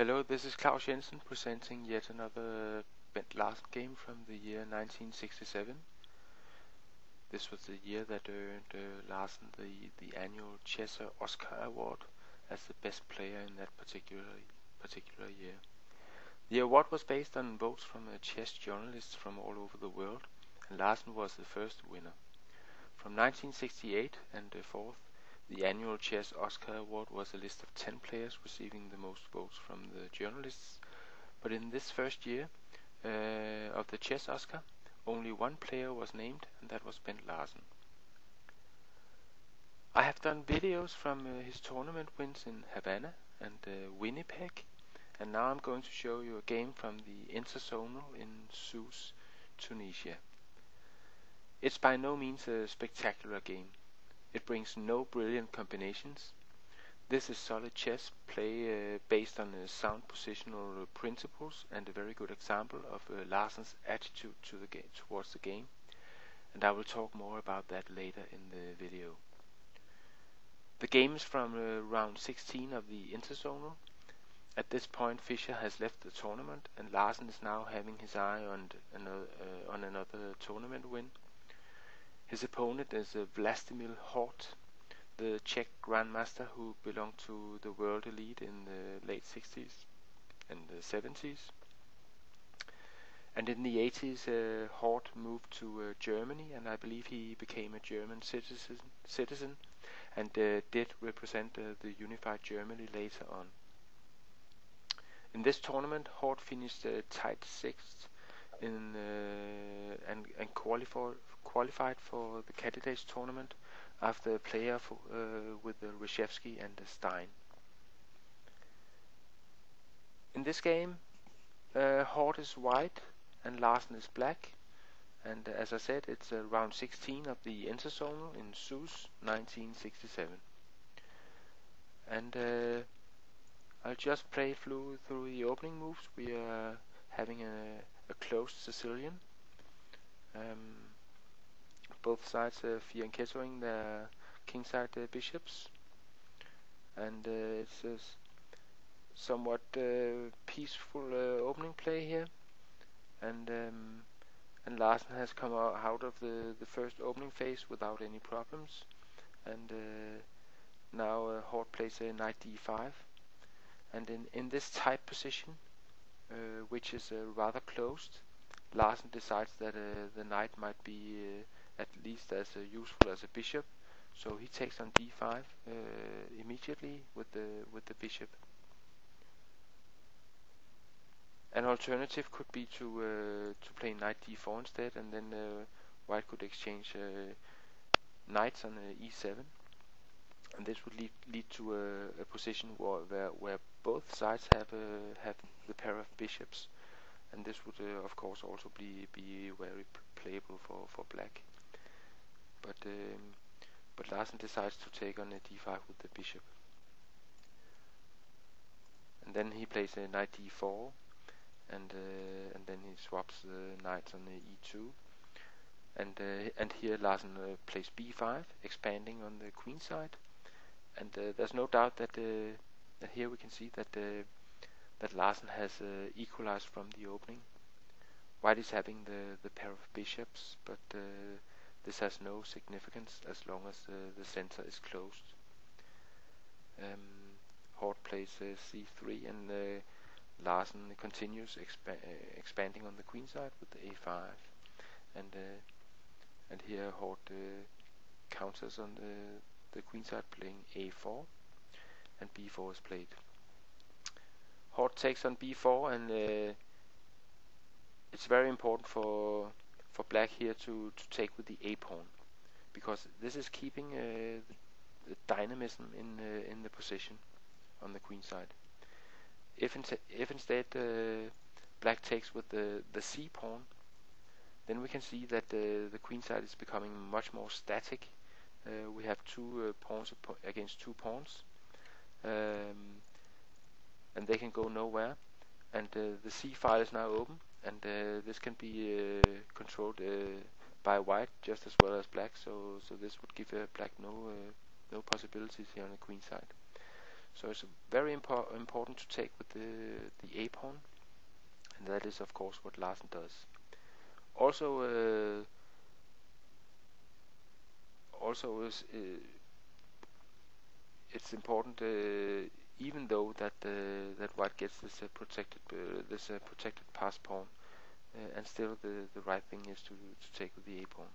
Hello, this is Claus Jensen presenting yet another Bent Larsen game from the year 1967. This was the year that earned uh, Larsen the, the annual Chess Oscar Award as the best player in that particular particular year. The award was based on votes from uh, chess journalists from all over the world, and Larsen was the first winner. From 1968 and uh, forth, the annual Chess Oscar Award was a list of 10 players receiving the most votes from the journalists, but in this first year uh, of the Chess Oscar, only one player was named, and that was Bent Larsen. I have done videos from uh, his tournament wins in Havana and uh, Winnipeg, and now I'm going to show you a game from the Interzonal in Sousse, Tunisia. It's by no means a spectacular game. It brings no brilliant combinations. This is solid chess play uh, based on uh, sound positional principles and a very good example of uh, Larsen's attitude to the game, towards the game. And I will talk more about that later in the video. The game is from uh, round 16 of the Interzonal. At this point, Fischer has left the tournament, and Larsen is now having his eye on another, uh, on another tournament win. His opponent is uh, Vlastimil Hort, the Czech grandmaster who belonged to the world elite in the late 60s and the 70s. And in the 80s, uh, Hort moved to uh, Germany, and I believe he became a German citizen, citizen and uh, did represent uh, the unified Germany later on. In this tournament, Hort finished uh, tied sixth in and and qualified qualified for the candidates tournament after a player for, uh, with the Reshevsky and the Stein. In this game, uh, Hort is white and Larsen is black. And uh, as I said, it's uh, round 16 of the Interzonal in Sousse, 1967. And uh, I'll just play through through the opening moves. We are having a, a closed Sicilian. Um, both sides uh, fianchettoing their kingside uh, bishops, and uh, it's a somewhat uh, peaceful uh, opening play here, and um, and Larsen has come out of the the first opening phase without any problems, and uh, now uh, Hort plays a knight d5, and in in this tight position, which is rather closed, Larsen decides that the knight might be at least as uh, useful as a bishop. So he takes on d5 uh, immediately with the with the bishop. An alternative could be to uh, to play knight d4 instead, and then uh, white could exchange uh, knights on e7, and this would lead lead to a, a position where, where both sides have have the pair of bishops, and this would of course also be be very playable for for black but um, but Larsen decides to take on a d5 with the bishop. And then he plays a knight d4, and uh, and then he swaps the knights on the e2. And uh, and here Larsen uh, plays b5, expanding on the queen side. And uh, there's no doubt that, uh, that here we can see that uh, that Larsen has equalized from the opening. White is having the the pair of bishops, but this has no significance as long as uh, the center is closed. Um, Hort plays uh, c3 and uh, Larsen continues expa uh, expanding on the queen side with the a5 and uh, and here Hort uh, counters on the, the queen side playing a4 and b4 is played. Hort takes on b4 and it's very important for for black here to, to take with the a pawn because this is keeping uh, the, dynamism in uh, in the position on the queen side. If, if instead uh, black takes with the the c pawn, then we can see that the queen side is becoming much more static. Uh, we have two uh, pawns against two pawns, um, and they can go nowhere. And uh, the c file is now open, and uh, this can be uh, controlled uh, by white just as well as black. So so this would give black no no possibilities here on the queen side. So it's very impor- important to take with the the a pawn, and that is of course what Larsen does. Also, also is uh, it's important uh, even though that uh, that white gets this uh, protected uh, this protected pass pawn, and still the the right thing is to to take the a pawn.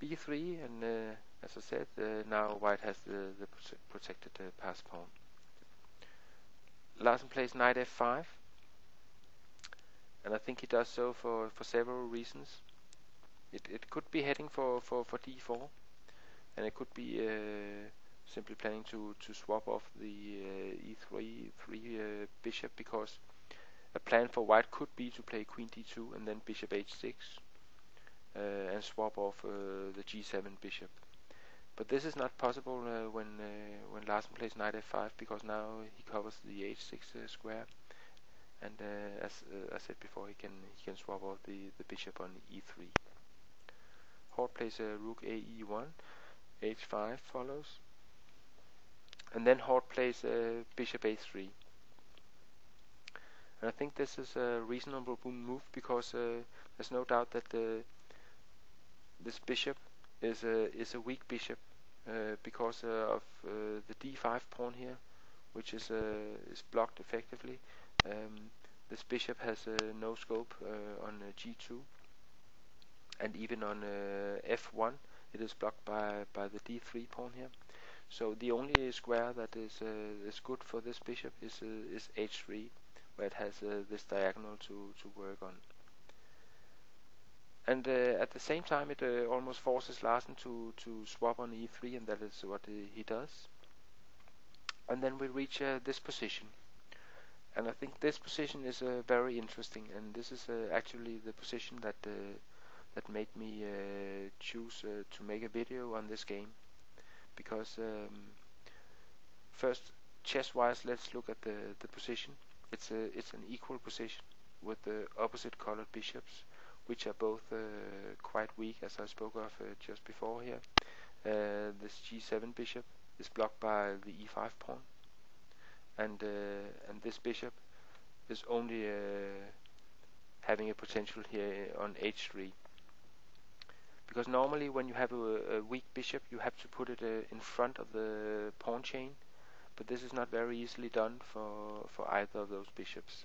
b3 and as I said now white has the the protected pass pawn. Larsen plays knight f5 and I think he does so for, for several reasons. It, it could be heading for, for, for d4 and it could be uh, simply planning to, to swap off the uh, e3 three, uh, bishop because a plan for white could be to play queen d2 and then bishop h6 uh, and swap off uh, the g7 bishop. But this is not possible uh, when when Larsen plays knight f5 because now he covers the h6 square and uh, as uh, I said before, he can he can swap off the the bishop on e3. Hort plays a rook a e1, h5 follows, and then Hort plays a bishop a3. And I think this is a reasonable move because uh, there's no doubt that the this bishop is a is a weak bishop uh, because uh, of uh, the d5 pawn here, which is uh, is blocked effectively. Um, this bishop has uh, no scope uh, on uh, g2 and even on f1 it is blocked by by the d3 pawn here. So the only square that is uh, is good for this bishop is uh, is h3, where it has uh, this diagonal to to work on. And at the same time, it almost forces Larsen to to swap on e3, and that is what he does. And then we reach this position and I think this position is uh, very interesting, and this is uh, actually the position that uh, that made me uh, choose uh, to make a video on this game, because um, first chess-wise, let's look at the the position. It's a it's an equal position with the opposite colored bishops, which are both uh, quite weak, as I spoke of just before here. this g7 bishop is blocked by the e5 pawn and uh, and this bishop is only uh, having a potential here on h3 because normally when you have a, a weak bishop you have to put it uh, in front of the pawn chain. But this is not very easily done for for either of those bishops.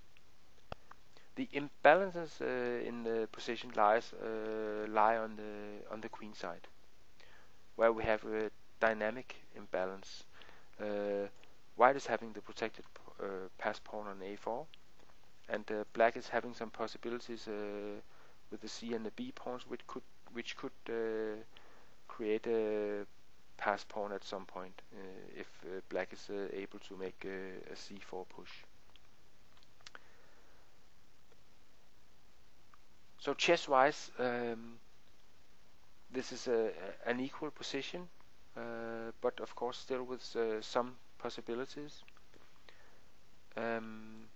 The imbalances uh, in the position lies uh, lie on the on the queen side where we have a dynamic imbalance. Uh, White is having the protected uh, pass pawn on a4, and uh, black is having some possibilities with the c and the b pawns, which could which could uh, create a pass pawn at some point uh, if uh, black is able to make a, a c4 push. So chess-wise, um, this is a, an equal position, but of course still with some possibilities. Um,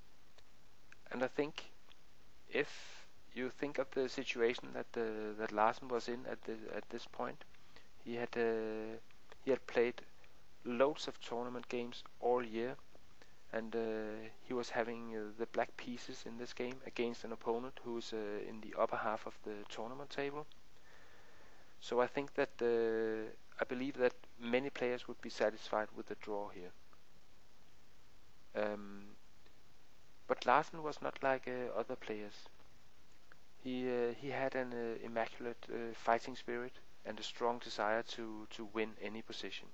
and I think if you think of the situation that that Larsen was in at the, at this point, he had uh, he had played loads of tournament games all year, and uh, he was having uh, the black pieces in this game against an opponent who is uh, in the upper half of the tournament table. So I think that uh, I believe that many players would be satisfied with the draw here. Um, but Larsen was not like uh, other players. He uh, he had an uh, immaculate uh, fighting spirit and a strong desire to to win any position.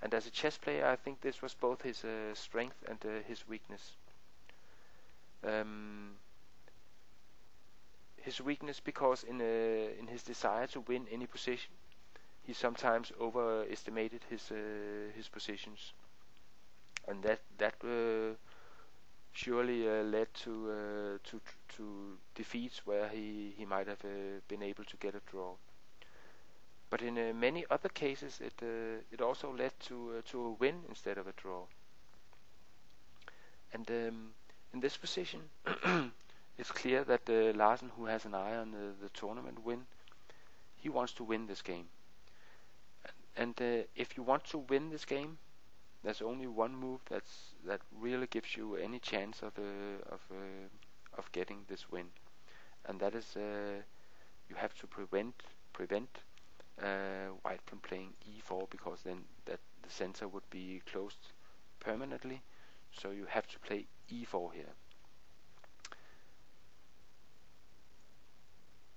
And as a chess player, I think this was both his uh, strength and uh, his weakness. Um, his weakness because in in his desire to win any position, he sometimes overestimated his uh, his positions, and that that uh, surely uh, led to uh, to to defeats where he he might have uh, been able to get a draw. But in uh, many other cases, it it also led to to a win instead of a draw. And um, in this position, it's clear that Larsen, who has an eye on the, tournament win, he wants to win this game and if you want to win this game, there's only one move that's that really gives you any chance of uh, of uh, of getting this win, and that is uh, you have to prevent prevent uh, white from playing e4 because then that the center would be closed permanently. So you have to play e4 here.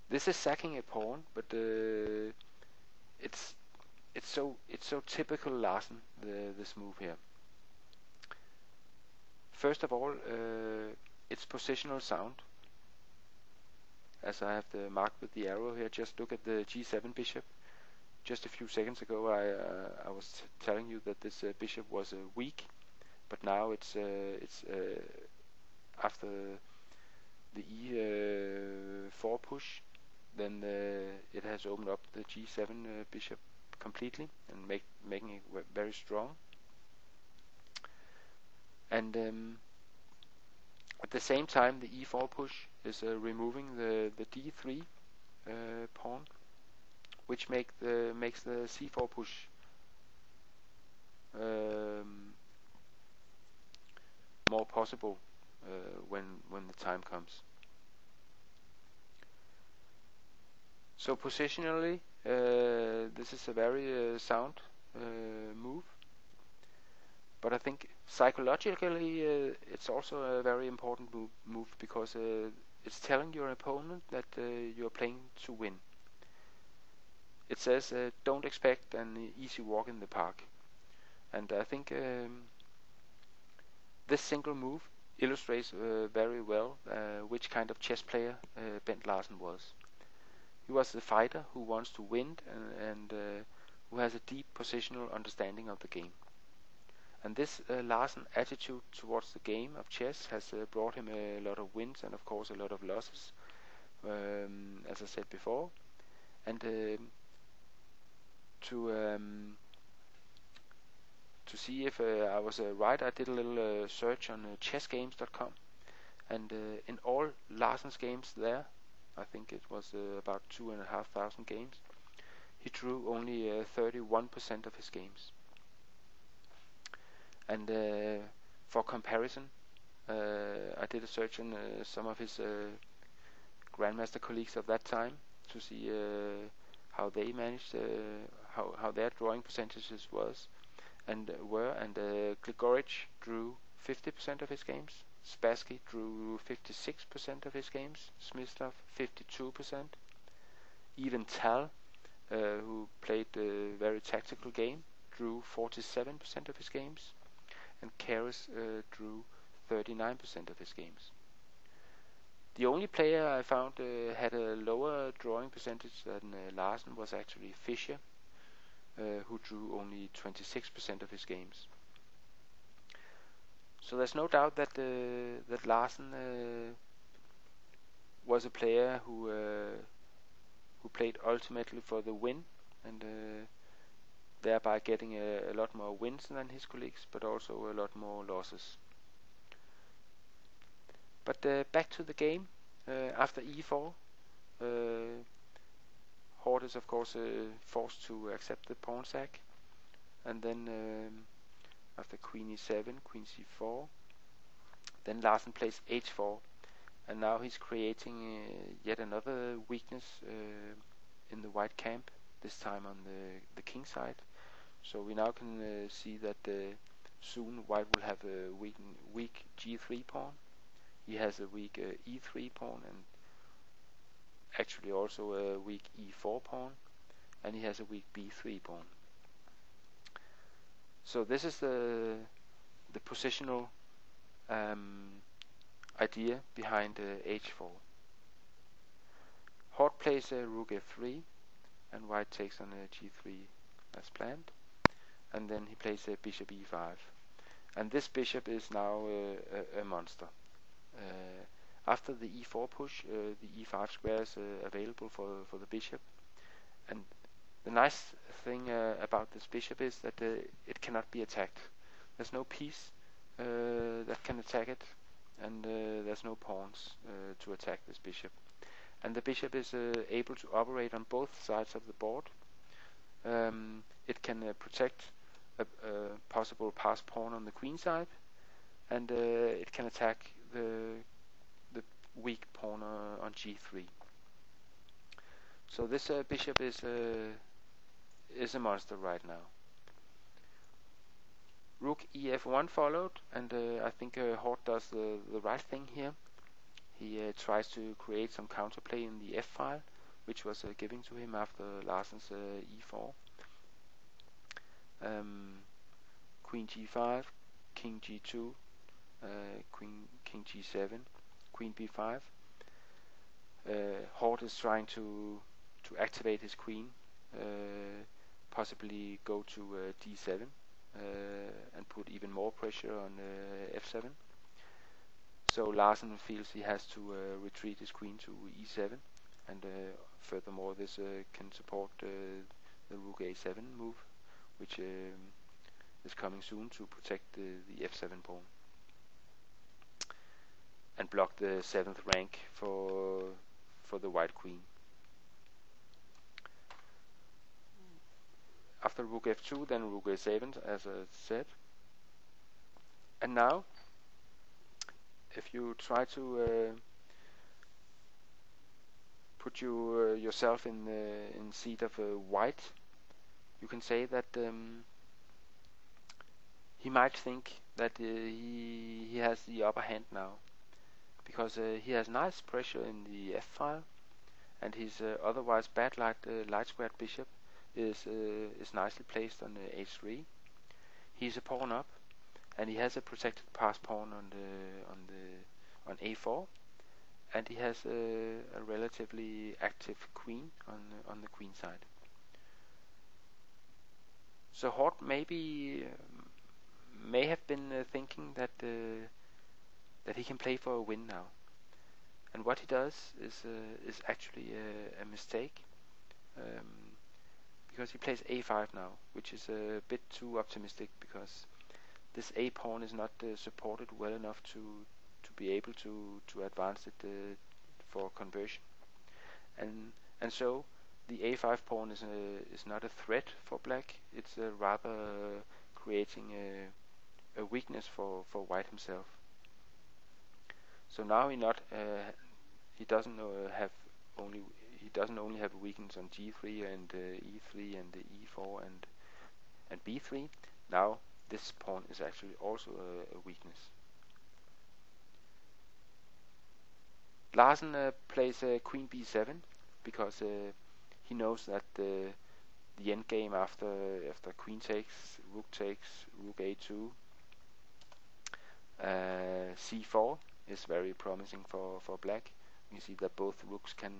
This is sacking a pawn, but uh, it's it's so it's so typical Larsen the, this move here. First of all, uh, it's positional sound. As I have the mark with the arrow here, just look at the g7 bishop. Just a few seconds ago, I uh, I was telling you that this uh, bishop was uh, weak, but now it's uh, it's uh, after the e4 push, then it has opened up the g7 bishop completely and make, making it very strong. And um, at the same time, the e4 push is uh, removing the the d3 uh, pawn, which make the makes the c4 push um, more possible uh, when when the time comes. So positionally, this is a very uh, sound uh, move. But I think psychologically it's also a very important move, move because it's telling your opponent that you're playing to win. It says don't expect an easy walk in the park. And I think um, this single move illustrates uh, very well uh, which kind of chess player uh, Bent Larsen was. He was a fighter who wants to win and, and uh, who has a deep positional understanding of the game. And this uh, Larsen attitude towards the game of chess has uh, brought him a lot of wins and of course a lot of losses, um, as I said before. And um, to um, to see if uh, I was uh, right, I did a little uh, search on chessgames.com, and in all Larsen's games there, I think it was uh, about two and a half thousand games. He drew only 31% uh, of his games. And uh, for comparison, I did a search on some of his grandmaster colleagues of that time to see how they managed how how their drawing percentages was and uh, were and uh, Gligoric drew 50% of his games Spassky drew 56% of his games, Smyslov 52%. Even Tal, uh, who played a very tactical game, drew 47% of his games, and Keres uh, drew 39% of his games. The only player I found uh, had a lower drawing percentage than uh, Larsen was actually Fischer, uh, who drew only 26% of his games. So there's no doubt that uh, that Larsen uh, was a player who uh, who played ultimately for the win and thereby getting a, a, lot more wins than his colleagues, but also a lot more losses. But uh, back to the game. Uh, after e4, uh, Hort is of course forced to accept the pawn sack, and then um, after queen e7, queen c4. Then Larsen plays h4, and now he's creating uh, yet another weakness uh, in the white camp, this time on the, the king side. So we now can uh, see that uh, soon white will have a weak, weak g3 pawn. He has a weak uh, e3 pawn and actually also a weak e4 pawn, and he has a weak b3 pawn. So this is the the positional um, idea behind uh, h4. Hort plays a rook f3, and white takes on a g3 as planned, and then he plays a bishop e5, and this bishop is now uh, a, a, monster. Uh, after the e4 push, uh, the e5 square is uh, available for for the bishop, and the nice thing uh, about this bishop is that uh, it cannot be attacked. There's no piece uh, that can attack it, and uh, there's no pawns uh, to attack this bishop. And the bishop is able to operate on both sides of the board. Um, it can protect a, a, possible pass pawn on the queen side, and it can attack the the weak pawn on g3. So this uh, bishop is uh, is a monster right now. Rook ef1 followed, and uh, I think uh, Hort does the, the right thing here. He uh, tries to create some counterplay in the f file, which was uh, given to him after Larsen's e4. Um, queen g5, king g2, queen king g7, queen b5. Hort is trying to to activate his queen, uh, possibly go to uh, d7 uh, and put even more pressure on f7. So Larsen feels he has to retreat his queen to e7 and furthermore this can support the rook a7 move which um, is coming soon to protect the, the f7 pawn and block the seventh rank for for the white queen. After rook f2 then rook a7 as I said. And now if you try to uh, put you uh, yourself in the in seat of uh, white you can say that um, he might think that uh, he he has the upper hand now. Because uh, he has nice pressure in the f file and his uh, otherwise bad light light squared bishop is uh, is nicely placed on the h3. He's a pawn up, and he has a protected pass pawn on the on the on a4, and he has a, a relatively active queen on on the queen side. So Hort maybe uh, may have been uh, thinking that uh, that he can play for a win now, and what he does is uh, is actually a, a mistake. Um, because he plays a5 now, which is a bit too optimistic because this a pawn is not uh, supported well enough to to be able to to advance it uh, for conversion, and and so the a5 pawn is a, is not a threat for black. It's uh, rather creating a, a weakness for for white himself. So now he not uh, he doesn't uh, have only he doesn't only have a weakness on g3 and uh, e3 and e4 and and b3. Now this pawn is actually also a, a weakness. Larsen uh, plays uh, queen b7 because uh, he knows that uh, the end game after after queen takes, rook takes, rook a2, uh, c4 is very promising for for black. You see that both rooks can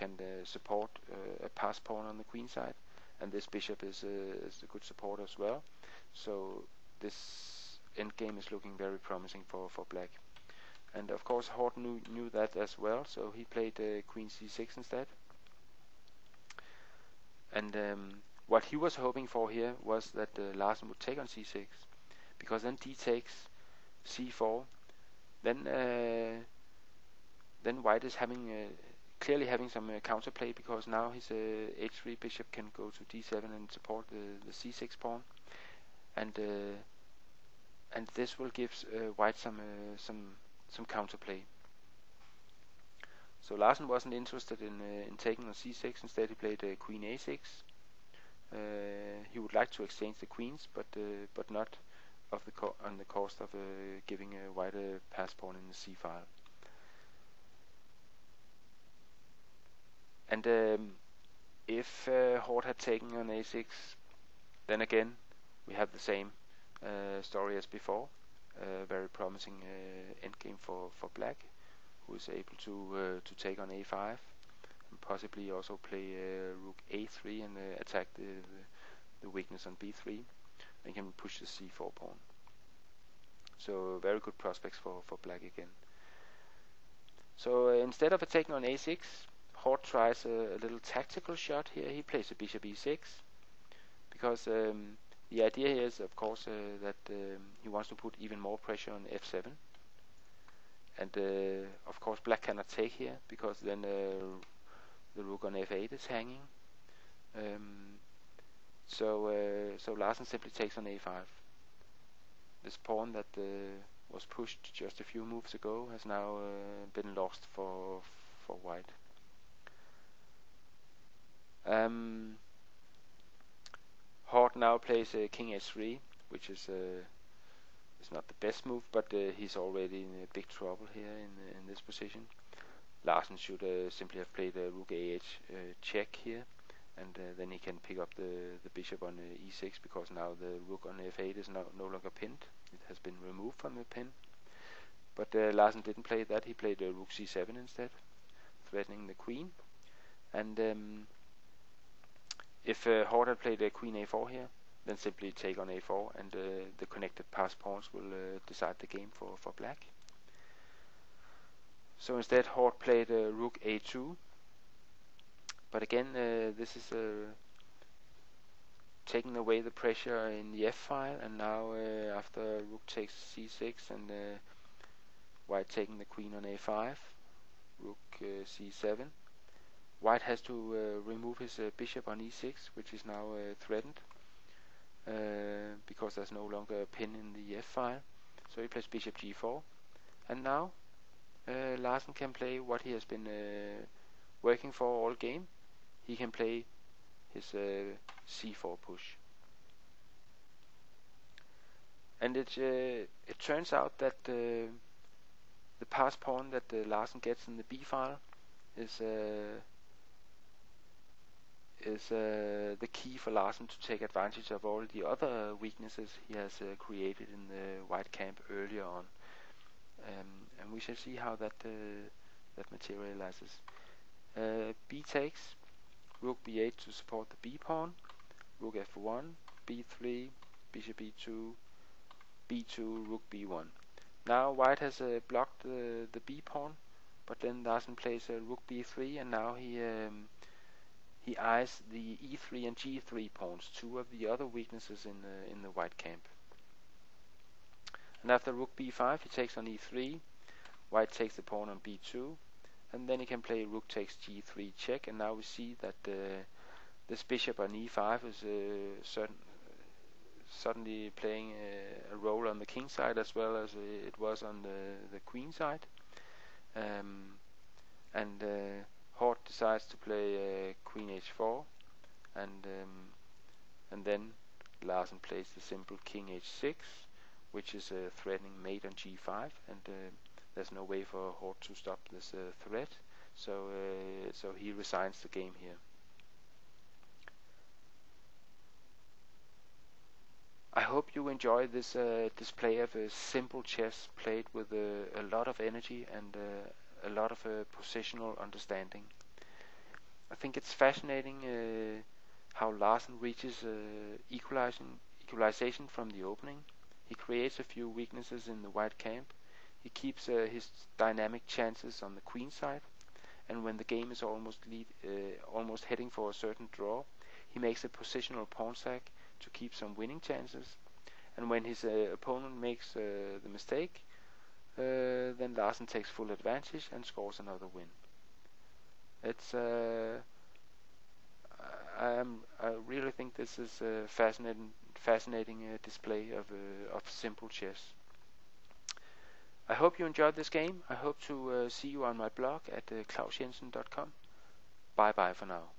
can uh, support uh, a pass pawn on the queen side, and this bishop is, uh, is a good support as well. So this endgame is looking very promising for, for black. And of course Hort knew, knew that as well, so he played uh, queen c6 instead. And um, what he was hoping for here was that uh, Larsen would take on c6, because then d takes c4, then uh, then white is having clearly having some uh, counterplay because now his uh, h3 bishop can go to d7 and support the, the c6 pawn, and uh, and this will give uh, white some uh, some some counterplay. So Larsen wasn't interested in uh, in taking on c6. Instead, he played queen a6. he would like to exchange the queens, but but not of the on the cost of giving a white a pass pawn in the c file. And um, if uh, Hort had taken on a6, then again we have the same uh, story as before. Uh, very promising uh, endgame for for black, who is able to uh, to take on a5 and possibly also play uh, rook a3 and uh, attack the, the, weakness on b3. And can push the c4 pawn. So very good prospects for for black again. So instead of taking on a6, Hort tries a, a, little tactical shot here. He plays a bishop e6 because um, the idea here is, of course, uh, that um, he wants to put even more pressure on f7. And uh, of course, black cannot take here because then uh, the rook on f8 is hanging. Um, So uh, so Larsen simply takes on a5. This pawn that uh, was pushed just a few moves ago has now uh, been lost for for white. Um, Hort now plays uh, king h3, which is uh, is not the best move, but uh, he's already in big trouble here in in this position. Larsen should uh, simply have played a rook ah uh, check here, and uh, then he can pick up the the bishop on e6 because now the rook on f8 is no, no longer pinned. It has been removed from the pin. But Larsen didn't play that. He played rook c7 instead, threatening the queen. And um, if uh, Hort had played uh, queen a4 here, then simply take on a4 and uh, the connected pass pawns will uh, decide the game for, for black. So instead Hort played uh, rook a2. But again, uh, this is taking away the pressure in the f file and now after rook takes c6 and white taking the queen on a5, rook c7, White has to uh, remove his uh, bishop on e6, which is now uh, threatened because there's no longer a pin in the f file. So he plays bishop g4, and now Larsen can play what he has been working for all game. He can play his c4 push. And it uh, it turns out that uh, the pass pawn that uh, Larsen gets in the b file is is uh, the key for Larsen to take advantage of all the other weaknesses he has uh, created in the white camp earlier on. Um, and we shall see how that uh, that materializes. Uh, b takes, rook b8 to support the b pawn, rook f1, b3, bishop e2, b2, rook b1. Now white has uh, blocked the b pawn, but then Larsen plays rook b3, and now he um, he eyes the e3 and g3 pawns, two of the other weaknesses in the, in the white camp. And after rook b5, he takes on e3, white takes the pawn on b2, and then he can play rook takes g3 check, and now we see that uh, this bishop on e5 is uh, certain, suddenly playing a, a, role on the king side as well as it was on the, the queen side. Um, and uh, Hort decides to play uh, queen h4 and um, and then Larsen plays the simple king h6 which is a threatening mate on g5 and uh, there's no way for Hort to stop this uh, threat so uh, so he resigns the game here. I hope you enjoy this uh, display of a simple chess played with uh, a lot of energy and a lot of uh, positional understanding. I think it's fascinating uh, how Larsen reaches uh, equalizing, equalization from the opening. He creates a few weaknesses in the white camp. He keeps uh, his dynamic chances on the queen side, and when the game is almost lead, uh, almost heading for a certain draw, he makes a positional pawn sack to keep some winning chances. And when his uh, opponent makes the mistake, uh, then Larsen takes full advantage and scores another win. It's uh, I am I really think this is a fascinating fascinating uh, display of of simple chess. I hope you enjoyed this game. I hope to see you on my blog at uh. Bye bye for now.